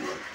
Good.